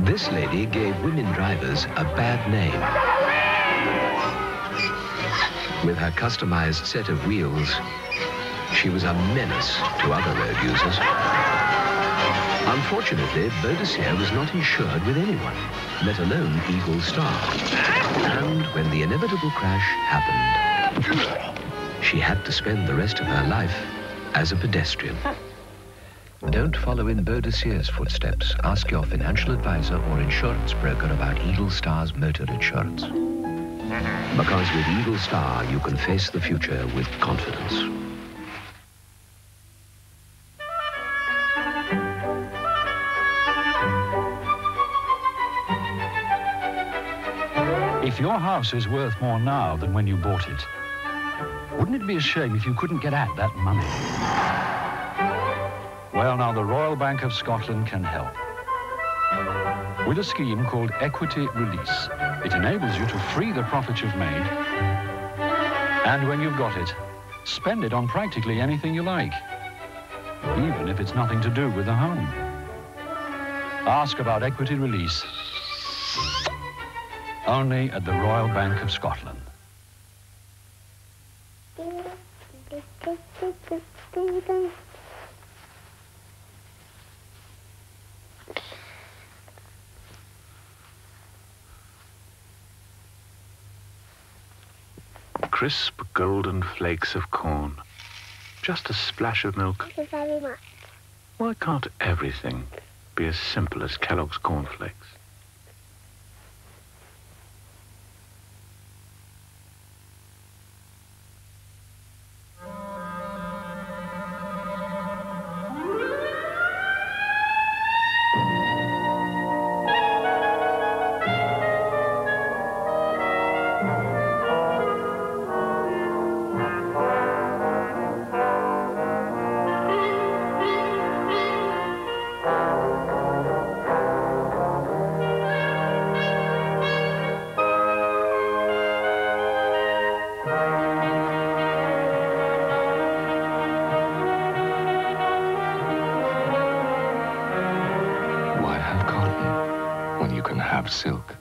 This lady gave women drivers a bad name. With her customized set of wheels, she was a menace to other road users. Unfortunately, Boadicea was not insured with anyone, let alone Eagle Star. And when the inevitable crash happened, she had to spend the rest of her life as a pedestrian. Don't follow in Boadicea's footsteps. Ask your financial advisor or insurance broker about Eagle Star's motor insurance. Because with Eagle Star, you can face the future with confidence. If your house is worth more now than when you bought it, wouldn't it be a shame if you couldn't get at that money? Well, now the Royal Bank of Scotland can help. With a scheme called Equity Release, it enables you to free the profit you've made, and when you've got it, spend it on practically anything you like, even if it's nothing to do with the home. Ask about Equity Release only at the Royal Bank of Scotland. Crisp golden flakes of corn. Just a splash of milk. Thank you very much. Why can't everything be as simple as Kellogg's cornflakes? Silk?